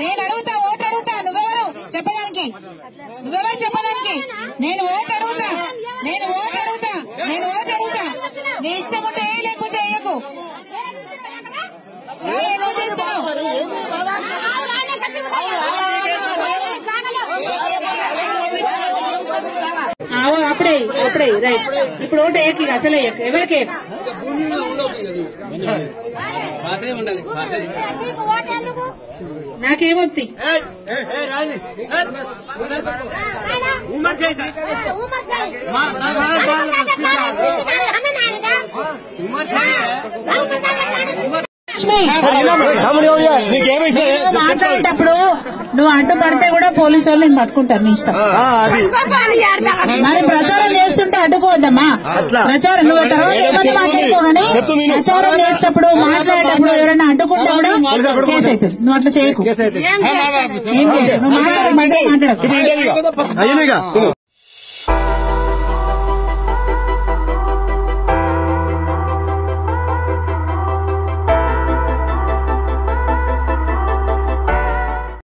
నేను అడుగుతా ఓటు అడుగుతా నువ్వెవరు? చెప్పడానికి. నువ్వెవరు చెప్పడానికి? నేను ఓటు అడుగుతా. నేను ఓటు అడుగుతా. నేను ఓటు అడుగుతా. నీ ఇష్టం ఉంటే లేకపోతే వేయకు. అప్పుడే అప్పుడే రైట్. ఇప్పుడు ఓటు ఏకి అసలు ఎవరికే నేను మాట్లాడేటప్పుడు నువ్వు అడ్డుపడితే కూడా పోలీసు వాళ్ళు నేను పట్టుకుంటారు నీ ఇష్టం. మరి ప్రచారం చేస్తుంటే అడ్డుకోవద్దమ్మా. ప్రచారం నువ్వు తర్వాత ప్రచారం చేసేటప్పుడు మాట్లాడేటప్పుడు ఎవరైనా అడ్డుకుంటే కూడా కేసు అవుతుంది నువ్వు అట్లా చేయకు. నువ్వు మాట్లాడమంటే మాట్లాడకు. అయ్యిందిగా